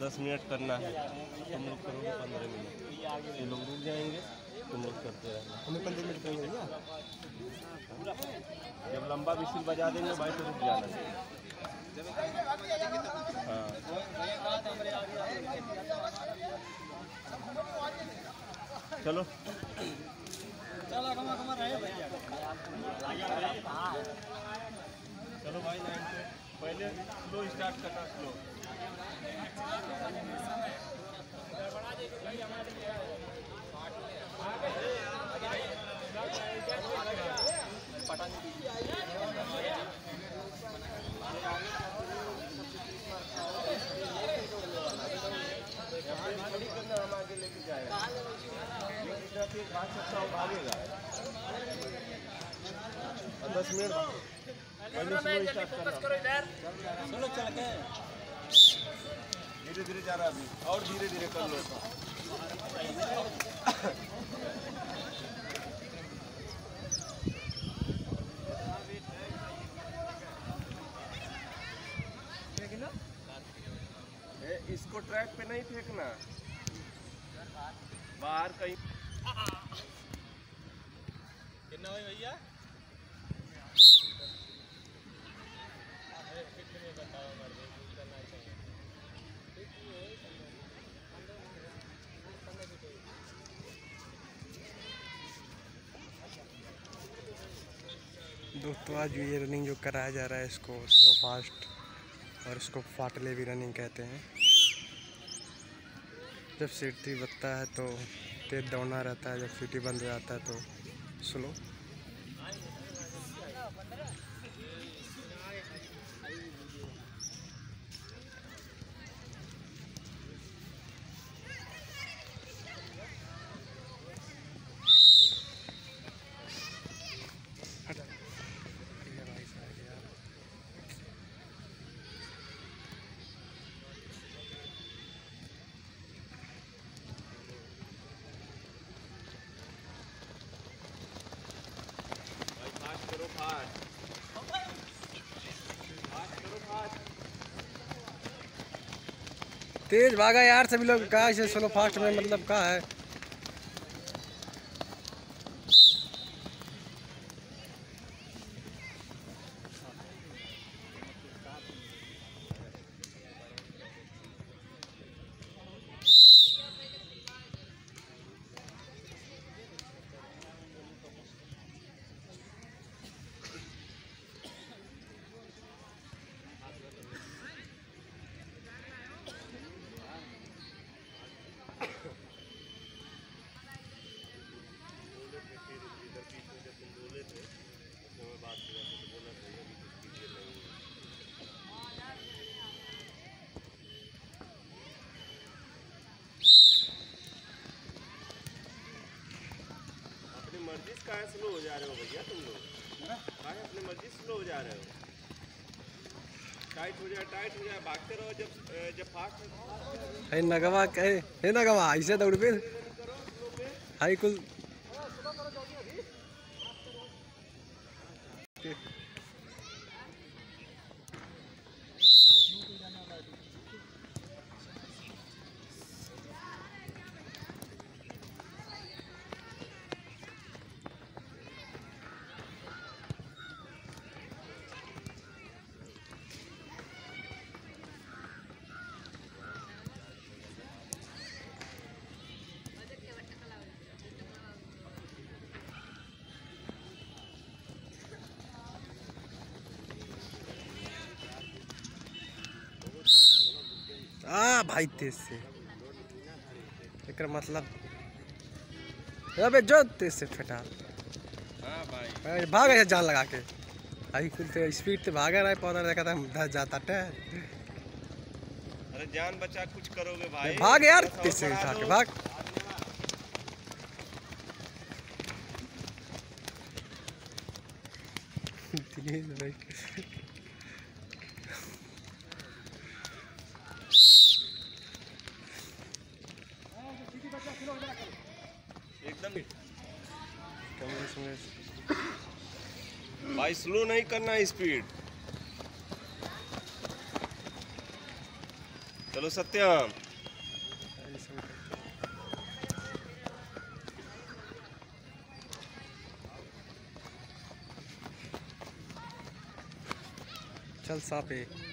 दस मिनट करना है तुम लोग करोगे पंद्रह मिनट। ये लोग रुक जाएँगे, तुम लोग करते रहना। हमें पंद्रह मिनट करेंगे भैया जब लंबा विशिल बजा देंगे, भाई तो रुक जाना। हाँ। चलो। चलो भाई लाइन पे पहले स्लो स्टार्ट करना स्लो लेके जाएगा दस मिनट धीरे धीरे जा रहा है और धीरे धीरे कर लो इसको ट्रैक पे नहीं फेंकना बाहर कहीं कितना भैया? दोस्तों, आज ये रनिंग जो कराया जा रहा है इसको स्लो फास्ट और इसको फाटले भी रनिंग कहते हैं। जब सीटी बजता है तो तेज दौड़ना रहता है, जब सीटी बंद हो जाता है तो स्लो भाई फास्ट करो फास्ट फास्ट करो फास्ट तेज भागा यार सभी लोग कहा स्लो फास्ट में मतलब कहा है? मर्ज़ी से कहाँ स्लो हो जा रहे हो भैया तुम लोग? कहाँ अपनी मर्ज़ी स्लो हो जा रहे हो? टाइट हो जाए टाइट हो जाए भागते रहो जब जब फास्ट है। नगवा कहे है नगवा ऐसे दौड़ पे हाई कुल। आ भाई तेज से। एक मतलब अबे जो तेज से फटा। हाँ भाई। भाग जान लगा के। कुल तो स्पीड से भागा रहा है पौधा देखा था धस जाता टे अरे जान बचा कुछ करोगे भाई? भाग यार तेज से उठा के भाग। तेज भाई भाई स्लो नहीं करना स्पीड चलो सत्यम. चल सापे